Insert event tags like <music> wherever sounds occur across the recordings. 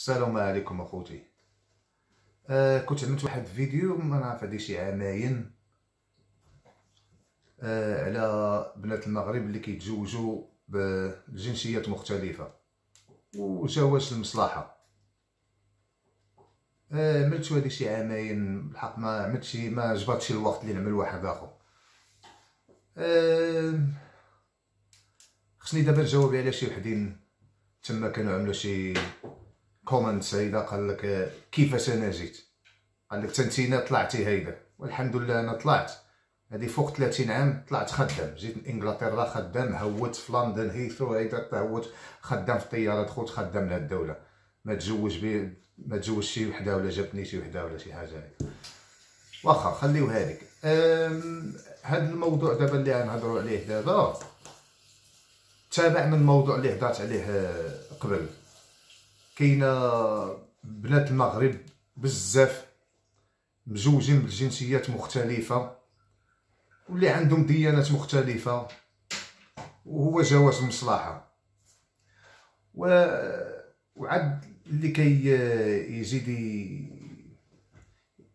السلام عليكم أخوتي. آه كنت عملت واحد الفيديو ما نعرف هادي شي عامين آه على بنات المغرب اللي كيتزوجوا بجنسيات مختلفة. وجواز المصلحة. آه عملت هادي شي عامين بالحق ما عملتش ما جبرتش الوقت اللي نعمل واحد آخر. آه خصني دابا نجاوب على شي وحدين تما كانوا عملوا شي كومنت سيدة قال لك كيفاش أنا جيت قال لك تنتينا طلعتي هيدا. والحمد لله أنا طلعت. هادي فوق 30 عام طلعت خدام. جيت من انجلترا خدام هوت في لندن هيثرو هيدا تهوت خدام في الطياره دخلت خدام لهاد الدولة. ما تزوج بي ما تزوج شي وحدة ولا جاتني شي وحدة ولا شي حاجة هيك واخا خليو هذيك هاد الموضوع دابا اللي غنهضروا عليه دابا تابع من الموضوع اللي هضرت عليه قبل. كاينة بنات المغرب بزاف مزوجين بالجنسيات مختلفة واللي عندهم ديانات مختلفة وهو جواز المصلحه و وعد اللي كي يزيد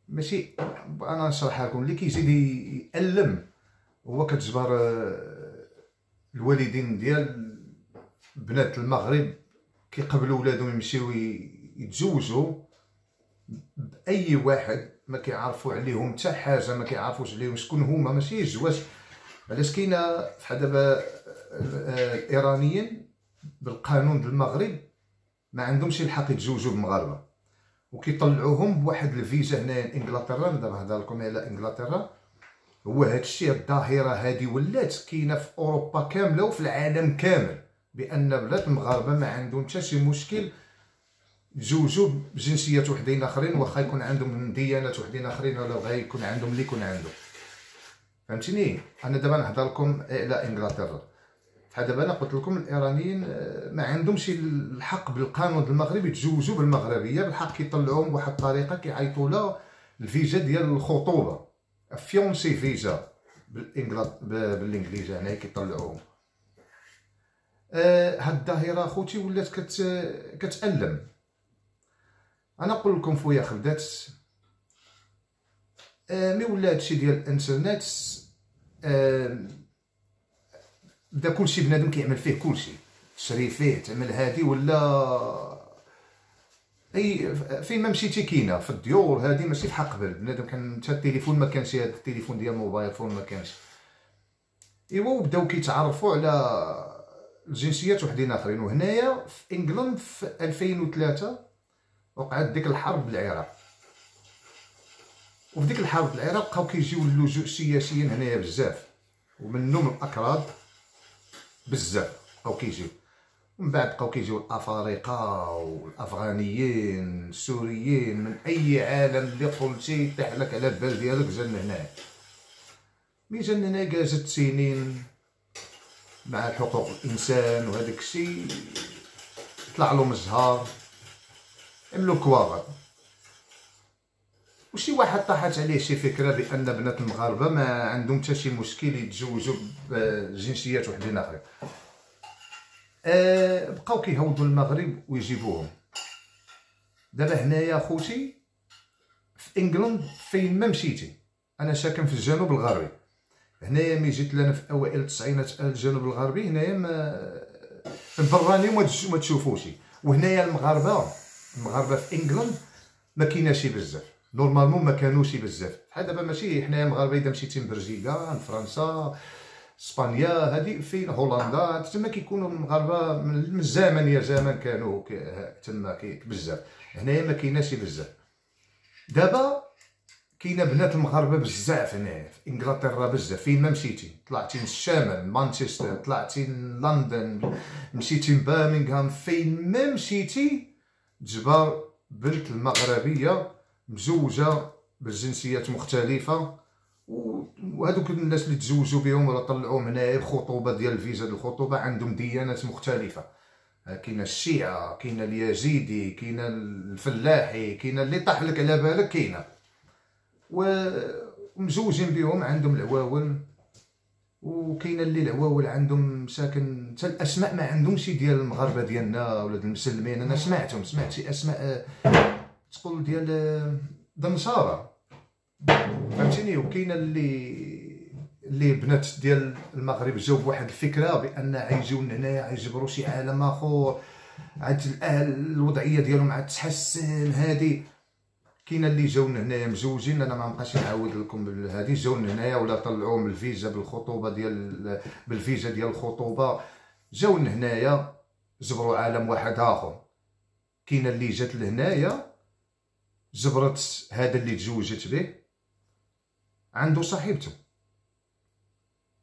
ماشي أنا نشرحها لكم اللي كيزيد يألم هو كتجبر الوالدين ديال بنات المغرب كيقبلوا ولادهم يمشيو يتزوجوا بأي واحد ما كيعرفوا عليهم حتى حاجة ما كيعرفوش عليهم شكون هما؟ ماشي الزواج. علاش كاينة فحال دابا الايرانيين بالقانون ديال المغرب ما عندهمش الحق يتزوجوا بالمغاربه وكيطلعوهم بواحد الفيزا هنايا إنجلترا. دابا نهضر لكم على إنجلترا. هو هادشي الظاهرة هادي ولات كاينة في أوروبا كاملة وفي العالم كامل. بأن بلاد المغاربة ما عندهم حتى شي مشكل. يتزوجوا بجنسيات وحدين آخرين واخا يكون عندهم ديانات وحدين آخرين ولا بغا يكون عندهم اللي يكون عنده. فهمتيني؟ أنا دابا نهضر لكم على انجلترا بحال دابا أنا قلت لكم الإيرانيين آه، ما عندهمش الحق بالقانون ديال المغرب يتزوجوا بالمغربية بالحق كيطلعوهم بواحد الطريقة كيعيطوا لها الفيزا ديال الخطوبة. فيونسي فيزا بالإنجليزي هنا كيطلعوهم. آه هاد الظاهره اخوتي ولات كت كتألم. أنا نقول لكم فويا خدات آه مي ولا هادشي ديال الإنترنت بدا كلشي بنادم كيعمل فيه كلشي. تشري فيه تعمل هادي ولا أي فين ما مشيتي كاينة في الديور هادي ماشي بحال قبل بنادم كان حتى التليفون ما كانش هاد التليفون ديال ال mobile phone ما كانش. إيوا وبداو كيتعرفوا على الجنسيات وحدين آخرين. وهنايا في England في 2003 وقعت ديك الحرب بالعراق. وفي ديك الحرب بالعراق بقاو كيجيو اللجوء السياسيين هنايا بزاف. ومنهم الأكراد بزاف بقاو كيجيو. من بعد بقاو كيجيو الأفارقة والأفغانيين السوريين من أي عالم اللي قلتي يطيح لك على البال ديالك جن هنا مي جن هنا جازت سنين. مع حقوق الإنسان وهذاك الشيء. طلع له مزهار عملو كواغر وشي واحد طاحت عليه شي فكرة بأن بنات المغاربة ما عندهم حتى شي مشكل يتزوجوا بجنسيات وحدين آخرين. أه بقاو كيهودوا المغرب ويجيبوهم. دابا هنايا خوتي في إنجلند فين ما مشيتي. أنا ساكن في الجنوب الغربي. هنايا ملي جيت لنا في أوائل التسعينات الجنوب الغربي هنايا ما براني وما تشوفوش وهنايا المغاربة المغاربة في England ما كايناش بزاف. normalement ما كانوش بزاف. بحال دابا ماشي حنايا المغاربة إذا مشيتي لبلجيكا فرنسا إسبانيا هذه فين؟ هولندا. تما كيكونوا المغاربة من الزمن يا زمان كانوا تما بزاف. هنايا ما كايناش بزاف. دابا كاينة بنات المغاربة بزاف هنايا في انجلترا بزاف فين ما مشيتي؟ طلعتي للشمال مانشستر طلعتي لندن مشيتي لبرمنغهام فين ما مشيتي جبار بنت المغربية مزوجة بالجنسيات مختلفة. وهذوك الناس اللي تزوجوا بهم ولا طلعوهم هنايا بخطوبه ديال الفيزا ديال الخطوبة عندهم ديانات مختلفة. كاين الشيعة كاين اليزيدي كاين الفلاحي كاين اللي طاح لك على بالك كاينة. ومزوجين بهم عندهم العواون وكاين اللي العواول عندهم ساكن حتى الأسماء ما عندهمش ديال المغاربة ديالنا ولا المسلمين. أنا سمعتهم سمعت شي أسماء تقول ديال دنشاره فهمتيني؟ وكاين اللي اللي بنات ديال المغرب جاو بواحد الفكرة بأن غيجيو هنايا غيجبروا شي عالم آخر. عاد الوضعية ديالهم عاد تحسن. هادي كاين اللي جاو هنايا مزوجين أنا ما بقاش نعاود لكم هادي جاو هنايا ولا طلعوهم الفيزا بالخطوبة ديال بالفيزا ديال الخطوبة. جاو هنايا جبروا عالم واحد آخر. كاين اللي جات لهنايا جبرت هذا اللي تزوجت به. عنده صاحبته.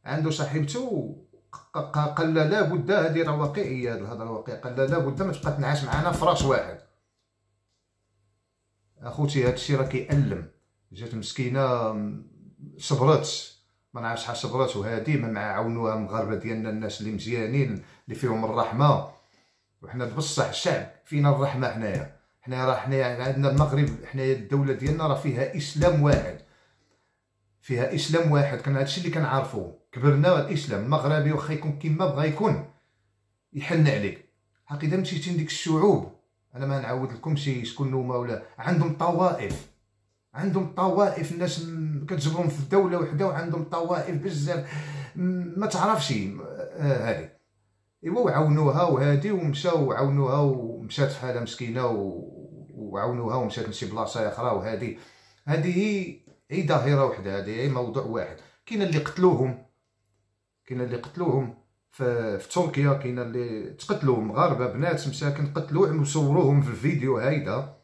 عنده صاحبته قال لا لابد هذه راه واقعيه هذه الهضرة واقعيه قال لا لابد ما تبقى تنعس معنا فراش واحد. أخوتي هذا الشيء راه كيألم. جات مسكينة صبرت. ما نعرفش شحال صبرت وهادي ما عاونوها المغاربه ديالنا الناس اللي مزيانين اللي فيهم الرحمة. وحنا بصح الشعب فينا الرحمة حنايا حنا راه حنايا عندنا المغرب حنايا الدولة ديالنا راه فيها إسلام واحد. فيها إسلام واحد. كان هادشي اللي كنعرفو. كبرنا الإسلام المغربي واخا يكون كيما بغا يكون. يحن عليك. حق اذا مشيتي لديك الشعوب. أنا ما نعاود لكم شي شكون هما ولا. عندهم طوائف. عندهم طوائف الناس كتجبرهم في دولة وحدة وعندهم طوائف بزاف. ما تعرفش. آه، هذه إيوا وعاونوها وهادي ومشاو وعاونوها ومشات في حالة مسكينة وعاونوها ومشات لشي بلاصة أخرى وهادي. هذه هي ظاهرة وحدة هذه هي موضوع واحد. كاين اللي قتلوهم. كاين اللي قتلوهم. في, تركيا كاين اللي تقتلوا مغاربه بنات مساكن قتلوهم وصوروهم في الفيديو هايدا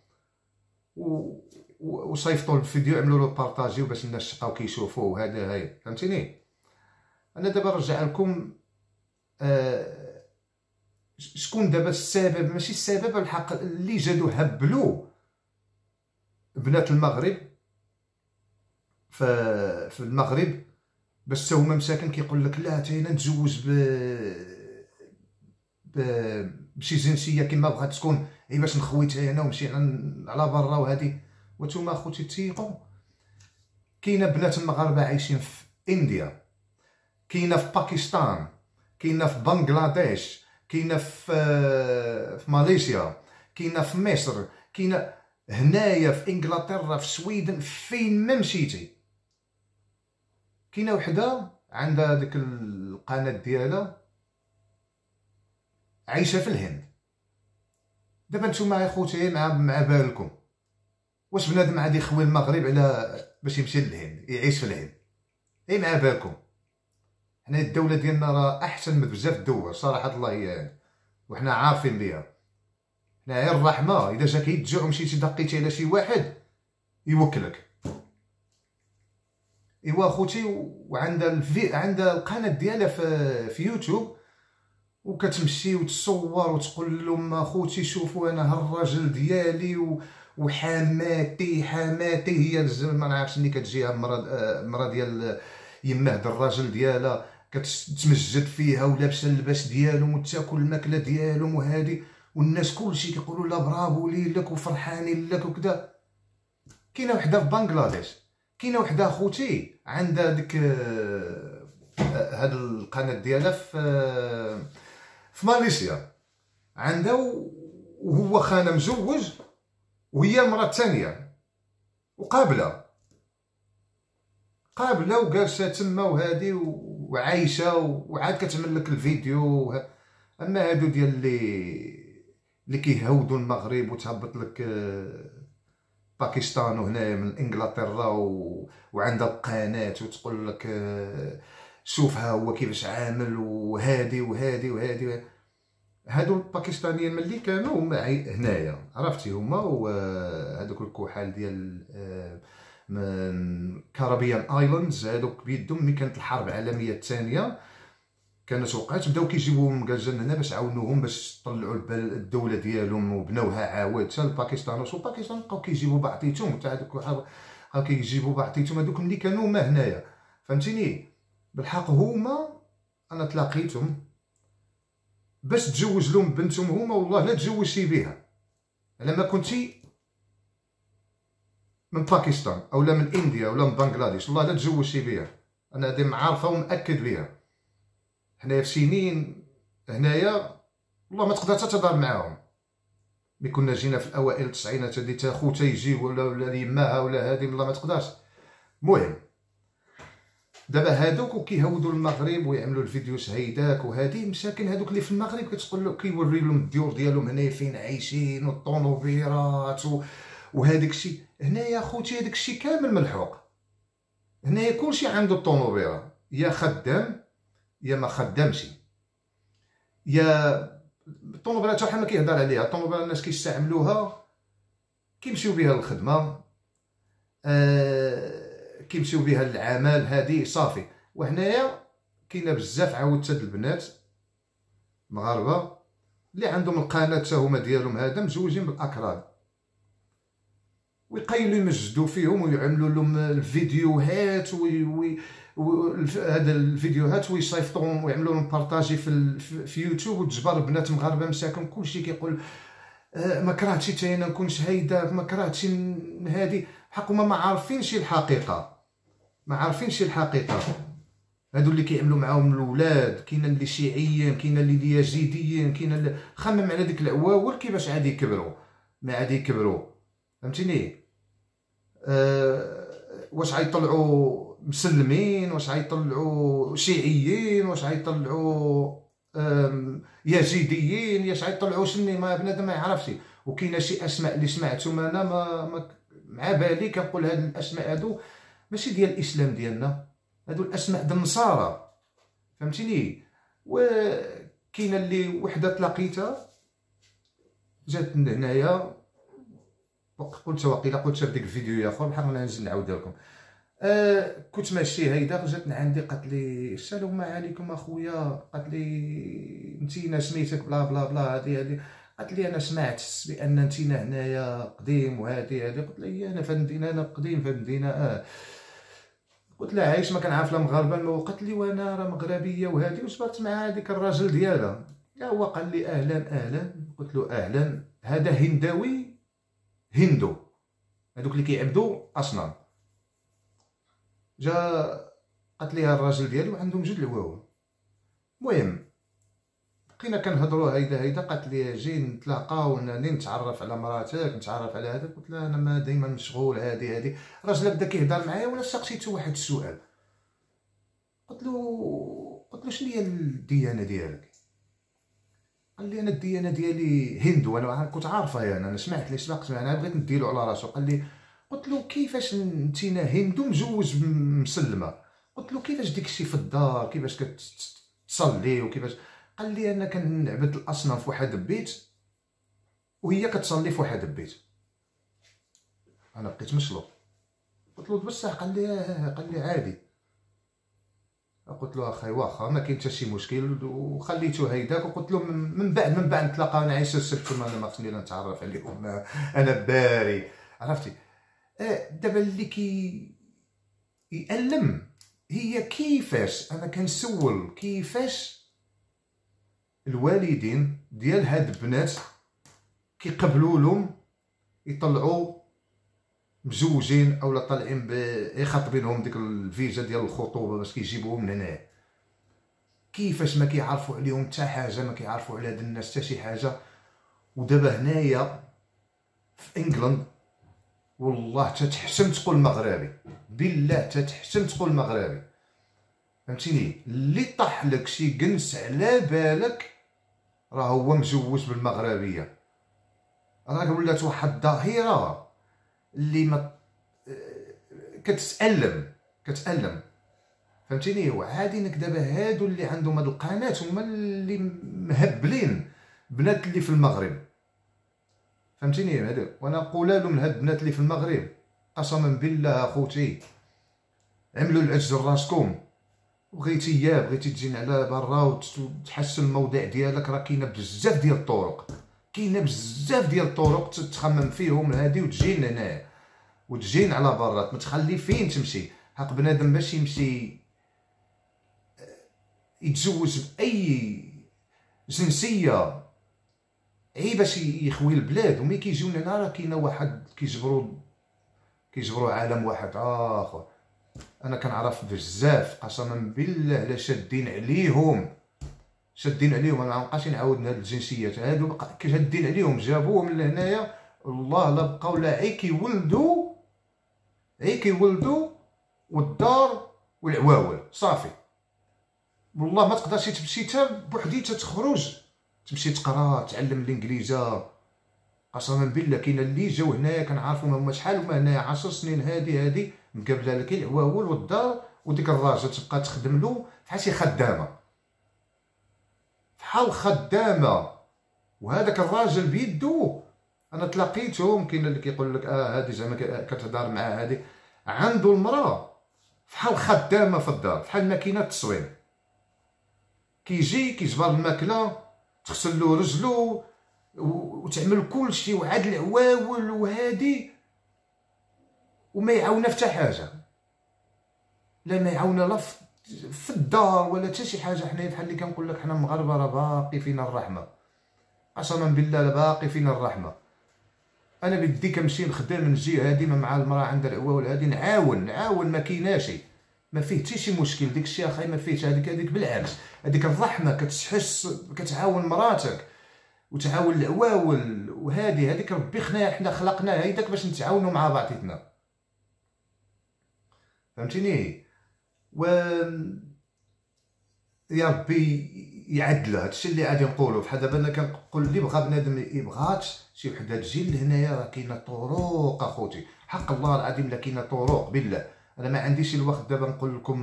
و وصيفطوا الفيديو عملوا له بارطاجيو باش الناس بقاو كيشوفوه. وهذا هاي فهمتيني؟ أنا دابا نرجع لكم آه شكون دابا السبب؟ ماشي السبب الحق اللي جادو هبلوا بنات المغرب. في المغرب باش هما مساكن كيقول لك لا حتى أنا نتزوج ب ب بشي جنسية كما بغات تكون. هي باش نخوي حتى أنا ونمشي على برا وهادي. وانتوما اخوتي تيقوا كاينة بنات المغاربة عايشين في انديا كاينة في باكستان كاينة في بنغلاديش كاينة في في ماليزيا كاينة في مصر. كاينة هنايا في انجلترا في السويدن فين ما مشيتي. كاينة وحدة عندها ديك القناة ديالها عايشة في الهند. دابا نتوما يا خوتي مع مع بالكم. واش بنادم عادي يخوي المغرب على باش يمشي للهند يعيش في الهند؟ إي مع بالكم. حنا الدولة ديالنا راه أحسن من بزاف الدول صراحة الله يعني وحنا عارفين بها. حنا غير الرحمة إذا جاك يتجوع ومشيتي دقيتي على شي واحد يوكلك. إيوا خوتي وعندها الفي عندها القناة ديالها في في يوتيوب وكتمشي وتصور وتقول لهم أخوتي شوفوا أنا هالراجل ديالي و... وحماتي حماتي هي ما نعرفش ملي كتجيها المرا المرا ديال يماه الراجل ديالها. كتمجد فيها ولابسه اللباس ديالهم وتاكل الماكلة ديالهم وهادي. والناس كلشي كيقولوا لا برافو ليك وفرحانين لك وكذا كاينة وحدة في بنغلاديش. كاينة وحده اخوتي عندها ديك آه، هاد القناة ديالها في آه، في ماليزيا. عندها وهو خانة مزوج وهي المراه الثانية وقابلة. قابلة وجالسة تما وهادي وعايشة وعاد كتعمل لك الفيديو. أما هادو ديال اللي اللي كيهودوا المغرب وتهبط لك آه، باكستان وهنايا من إنجلترا و... وعندها القناة وتقول لك آه، شوف ها هو كيفاش عامل وهادي وهادي وهادي هادو الباكستانيين ملي كانوا هما هنايا عرفتي هما؟ وهذوك الكحال ديال آه، من Caribbean Islands هادوك بيدهم ملي كانت الحرب العالمية الثانية. كانت وقعت بداو كيجيبوهم من هنا باش عاونوهم باش طلعوا الدولة ديالهم وبناوها عاود. حتى الباكستان وصو باكستان بقاو كيجيبوا بعضيتهم. تاع هذوك بقاو كيجيبوا بعضيتهم. هذوك ملي كانوا هما هنايا. فهمتيني؟ بالحق هما أنا تلاقيتهم. باش تزوج لهم بنتهم هما والله لا تزوجتي بها. لما كنتي من باكستان أو لا من إنديا ولا من بنغلاديش. والله لا تزوجتي بها. أنا هادي معارفة ومأكد بها حنايا في سنين هنايا والله ما تقدر تتهضر معاهم. ملي كنا جينا في الأوائل التسعينات هادي تا خو تيجي ولا ولا يماها ولا هادي والله ما تقدرش. المهم دابا هادوك وكيهودوا المغرب ويعملوا الفيديوز هيداك وهادي مساكن هادوك اللي في المغرب كتقول له كيوري لهم الديور ديالهم هنايا فين عايشين والطونوبيرات و... وهذاك الشيء هنايا خوتي هذاك الشيء كامل ملحوق. هنايا كلشي عنده الطونوبيرا يا خدام يا ما خدامش. يا الطونوبيرا حتى ما كيهضر عليها. الطونوبيرا الناس كيستعملوها كيمشيو بها للخدمة. آه كيمشيو بها للعمل. هذه صافي. وهنايا كاينة بزاف عاود هاد البنات مغاربة اللي عندهم القناة هما ديالهم هذا مزوجين بالأكراد. ويقيلوا يمجدوا فيهم ويعملوا لهم الفيديوهات وي هذا الفيديوهات ويصيفطوهم ويعملوا لهم بارطاجي في, في يوتيوب وتجبر بنات مغاربة مساكن. كلشي كيقول آه، ما كرهتش حتى أنا نكونش هيدا ما كرهتش هادي. حق ما عارفينش الحقيقة. ما عارفينش الحقيقة. هادو اللي كيعملوا معاهم الاولاد كاين اللي شيعيين كاين اللي يزيديين كاين اللي خمم على ديك العواول كيفاش عادي يكبروا ما عادي يكبروا فهمتيني؟ أه واش غيطلعوا مسلمين واش غيطلعوا شيعيين واش غيطلعوا يزيديين واش غيطلعوا شنو ما بنادم ما يعرفش. وكاينة شي أسماء اللي سمعتهم أنا ما, ما مع بالي كنقول هاد الأسماء هادو ماشي ديال الإسلام ديالنا. هادو الأسماء ديال النصارى. فهمتيني؟ وكاينة اللي وحدة تلاقيتها جات هنايا قلت واقيلا قلت في ديك الفيديو اخو بحال ما نزيد نعاود لكم. آه كنت ماشي هيدا جاتني عندي قالت لي السلام عليكم أخويا. قالت لي نتينا سميتك بلا بلا بلا هادي هادي. قالت لي أنا سمعت بأن نتينا هنايا قديم وهادي هادي. قلت لها أنا في المدينة أنا قديم في المدينة آه. قلت لها عايش ما كنعرف لا مغاربة قالت لي وأنا راه مغربية وهادي وصبرت مع هذيك الراجل ديالها. هو قال لي أهلا أهلا. قلت له أهلا هذا هنداوي هندو. هذوك اللي كيعبدوا اصنام جا قالت لي الراجل ديالو عندهم جوج الواو. المهم بقينا كنهضروا هيدا هيدا قالت لي جي نتلاقاو نتعرف على مراتك نتعرف على هذا قلت لها أنا ما دائما مشغول هادي هادي. الراجل بدا كيهضر معايا وأنا سقسيتو واحد السؤال. قلت له قلت له شنو هي الديانة ديالك؟ قال لي أنا الديانه ديالي هندو أنا كنت عارفة يعني أنا سمعت لي سبقت أنا بغيت نديرو على راسو. قال لي قلت له كيفاش نتينا هندو مجوز مسلمة؟ قلت له كيفاش ديك الشيء في الدار كيفاش كتصلي وكيفاش؟ قال لي أنا كنعبد الاصنام في واحد البيت وهي كتصلي في واحد البيت. أنا بقيت مشلوط قلت له بصح قال لي قال لي عادي. قلت له أخي واخا ما كاين حتى شي مشكل وخليته هيداك وقلت له من بعد من بعد نتلاقاو نعيش السبت أنا ما خصني نتعرف عليهم <laughs> أنا باري. عرفتي؟ آه، دابا اللي كي يألم هي كيفاش أنا كنسول كيفاش الوالدين ديال هاد البنات كيقبلوا لهم يطلعوا مزوجين اولا طالعين خاطبينهم ديك الفيزا ديال الخطوبة باش كيجيبوهم من هنا. كيفاش ما كيعرفوا عليهم حتى حاجة ما كيعرفوا على هاد الناس حتى شي حاجة. ودابا هنايا في انجلند والله تتحسن تقول مغربي. بالله تتحسن تقول مغربي. فهمتيني؟ اللي طاح لك شي جنس على بالك راه هو مجوز بالمغربية. راه ولات واحد الظاهره اللي ما كتسألم كتألم. فهمتيني؟ وعادي إنك دابا هادو اللي عندهم هاد القناة هما اللي مهبلين بنات اللي في المغرب. فهمتيني؟ هادو. وأنا نقول لهم هاد البنات اللي في المغرب قسما بالله أخوتي عملوا العجز راسكم. بغيتي يا بغيتي تجي على برا وتحسن الموضع ديالك راه كاينة بزاف ديال الطرق. كاينة بزاف ديال الطرق تتخمم فيهم هادي وتجي لهنا وتجين على برا ما تخلي فين تمشي. حق بنادم باش يمشي آه، يتزوج بأي جنسية. عي باش يخوي البلاد. ومي كيجيو لهنا راه كاينة واحد كيجبروا كيجبروا عالم واحد آخر. أنا كنعرف بزاف قسما بالله لا شادين عليهم. شادين عليهم. أنا مابقاش نعاود هاد الجنسيات. هادو شادين عليهم جابوهم لهنايا. والله لا بقاو لا عي كيولدوا عي كيولدوا والدار والعواول. صافي. والله ما تقدرش تمشي حتى بوحديتها تخرج. تمشي تقرا تعلم الإنجليزة. قسما بالله كاين اللي جاو هنايا كنعرفهم هما شحال هما هنايا عشر سنين هادي هادي مقابلة لك العواول والدار وديك الراجل تبقى تخدم له بحال شي خدامة. بحال خدامة. وهذاك الراجل بيدو. أنا تلاقيتهم كاين اللي كيقول لك آه هادي زعما كتهضر مع هادي عنده المرأة. بحال خدامة في الدار بحال ماكينة التصوير كيجي كيجبر الماكلة تغسل له رجلو وتعمل كل شيء وعاد العواول وهادي. وما يعاونا في حتى حاجة. لا ما يعاونا لا في الدار ولا حتى شي حاجة حنايا بحال اللي كنقول لك حنا مغاربة راه باقي فينا الرحمة. قسما بالله باقي فينا الرحمة. أنا بدي كنمشي نخدم نجي هادي مع المراه عندها العواول هادي نعاون نعاون ما كايناش ما فيه حتى شي مشكل. ديك الشيء اخاي ما فيهش. هذيك هذيك بالعكس. هذيك الرحمة كتحس كتعاون مراتك وتعاون العواول وهذه هذيك ربي خنا حنا خلقناها هيداك باش نتعاونوا مع بعضياتنا فهمتيني؟ و يا ربي يعدل هادشي اللي غادي نقولوا بحال دابا أنا كنقول اللي بغى بنادم يبغات شي وحده تجي لهنايا راه كاينة طرق اخوتي. حق الله العظيم لا كاينة طرق بالله. أنا ما عنديش الوقت دابا نقول لكم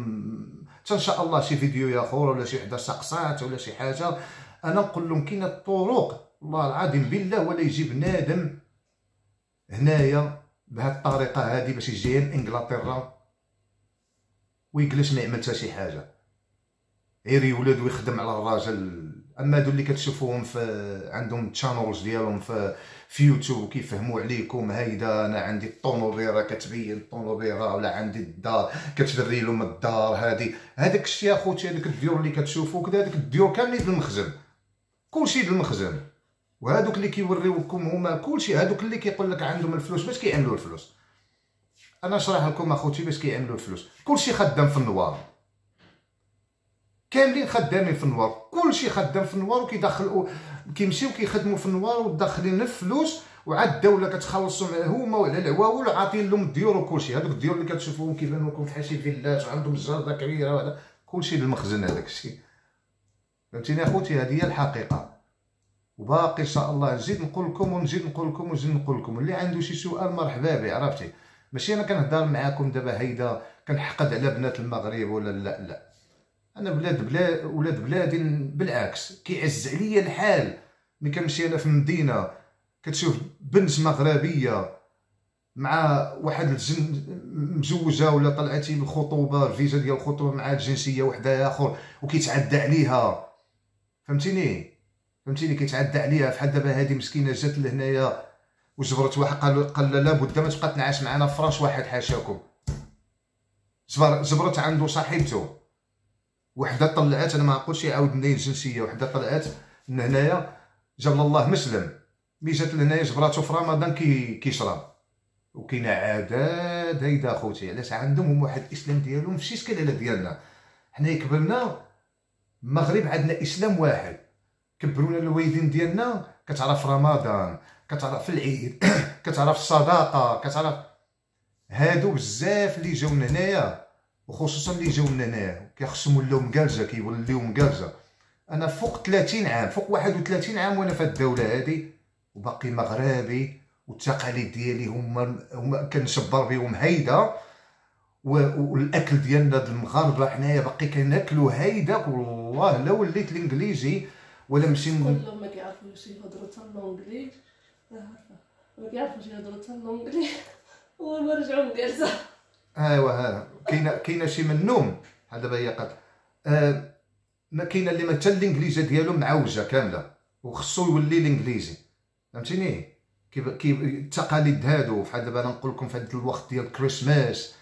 إن شاء الله شي فيديو يا اخر ولا شي وحده سقسات ولا شي حاجة. أنا نقول لهم كاينة الطرق والله العظيم بالله ولا يجي بنادم هنايا بهذه الطريقة هذه باش يجي لانجلترا ويجلس ما يعمل حتى شي حاجة. غير يولد ويخدم على الراجل أما هادو اللي كتشوفوهم في عندهم channels ديالهم في في يوتيوب كيفهموا عليكم هيدا أنا عندي الطوموبيله كتبين الطوموبيله ولا عندي الدار كتبري لهم الدار هادي. هذاك الشيء أخوتي هذيك الديور اللي كتشوفوا كذا هذيك الديور كاملين في المخزن. كلشي في المخزن. وهذوك اللي كيوريوكم هما كلشي هذوك اللي كيقول لك عندهم الفلوس باش كيعملوا الفلوس. أنا نشرح لكم أخوتي باش كيعملوا الفلوس. كلشي خدام في ال noir. كاملين خدامين في ال noir. كلشي خدام في ال noir وكيدخلوا كيمشيو كيخدموا في ال noir وداخلين الفلوس وعاد الدولة كتخلصوا هما وعلى العواول وعاطين لهم الديور وكلشي. هذوك الديور اللي كتشوفوهم كيبانوا لكم بحال شي فيلات وعندهم الجرده كبيرة وهذا. كلشي للمخزن هذاك الشيء فهمتيني أخوتي؟ هذه هي الحقيقة. وباقي إن شاء الله نزيد نقول لكم ونزيد نقول لكم ونزيد نقول لكم. اللي عنده شي سؤال مرحبا به عرفتي؟ ماشي أنا كنهضر معاكم دابا هيدا كنحقد على بنات المغرب ولا لا؟ لا. أنا بلاد بلاد ولاد بلادي بالعكس كيعز عليا الحال. ملي كنمشي أنا في المدينة كتشوف بنت مغربية مع واحد الجن مزوجة ولا طلعتي بالخطوبه الفيزا ديال الخطوبة مع جنسيه وحده آخر وكيتعدى عليها. فهمتيني؟ فهمتيني كيتعدى عليها فحال دابا هادي مسكينة جات لهنايا وجبرت واحد قال قال لا بد ما تبقى تنعس معنا فراش واحد حاشاكم. جبرت عنده صاحبته. وحدة طلعت أنا ما نقولش يعاود منين الجنسية. وحدة طلعت من هنايا جاب الله مسلم. ملي جات لهنايا جبراتو في رمضان كي كيشرب. وكاينة عادات هيدا أخوتي. علاش عندهم؟ واحد الإسلام ديالهم ماشي على ديالنا. حنا كبرنا المغرب عندنا إسلام واحد. كبرونا الوالدين ديالنا كتعرف رمضان. كتعرف العيد <coughs> كتعرف الصداقة كتعرف هادو بزاف اللي جاو هنايا وخصوصا اللي جاو هنايا كيخصهم ولاو مكالجه كيوليو مكالجه أنا فوق 30 عام فوق 31 عام وأنا في الدولة هادي وباقي مغربي والتقاليد ديالي هما هما كنشبر بهم هيدا والأكل ديالنا المغاربة حنايا باقي كناكلو هيدا والله لا وليت الإنجليزي ولا ماشي كلهم ما كيعرفوش يهضروا حتى اللونجلي ما كيعرفوش يهضروا حتى اللونجلي وما رجعوا مجالسه ايوا ها. كاينة كاينة شي منهم دابا هي قد آه ما كاينة اللي مثلا الإنجليزية ديالو معوجة كاملة. وخصو يولي الإنجليزي. فهمتيني؟ كيف كيف التقاليد هادو. فحال دابا أنا نقول لكم في هذا الوقت ديال كريسماس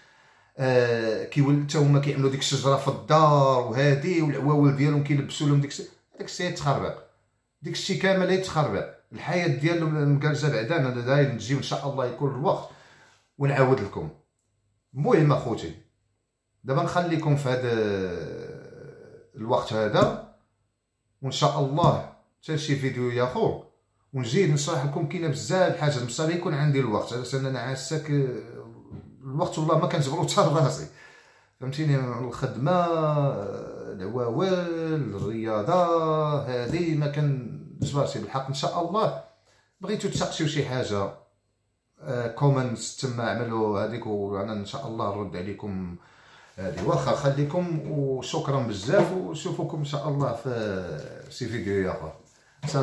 آه كيولي حتى هما كيعملوا ديك الشجرة في الدار وهادي والعواول ديالهم كيلبسوا لهم ديك داك الشيء يتخربق. ديك الشيء كامل يتخربق. الحياة ديالهم مكالجه بعدا أنا داير نجي إن شاء الله يكون الوقت ونعاود لكم المهم أخوتي دابا نخليكم في هذا الوقت هذا. وإن شاء الله حتى شي فيديو ياخر ونزيد نشرح لكم كاينة بزاف الحاجات. بصح يكون عندي الوقت. علاش؟ أنا عاساك الوقت والله ما كنجبرو حتى <laughs> راسي. فهمتيني؟ الخدمة العواول الرياضة هذه ما كنجبرش بالحق إن شاء الله بغيتو تسقسيو شي حاجة. كومنتس تما عملوا هذيك وأنا إن شاء الله نرد عليكم هذه. واخا خليكم وشكرا بزاف وشوفوكم إن شاء الله في شي فيديو آخر.